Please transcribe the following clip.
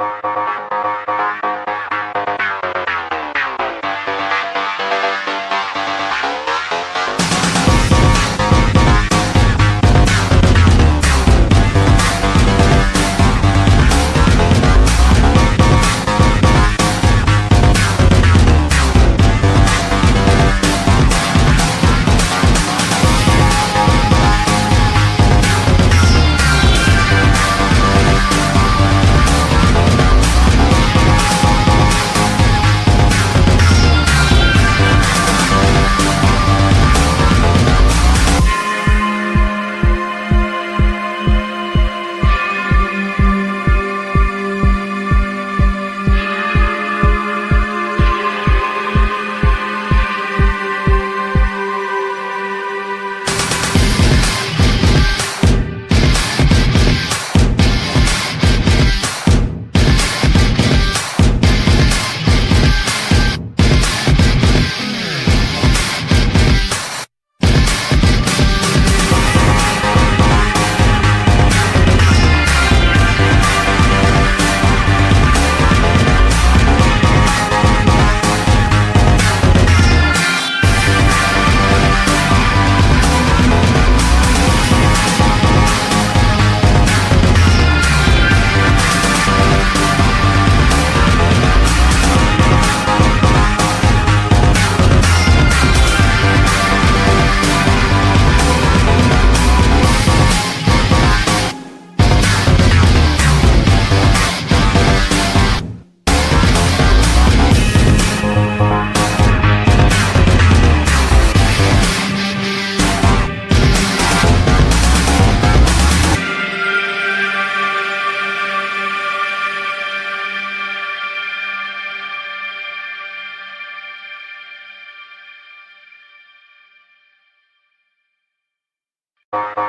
Bye. Bye.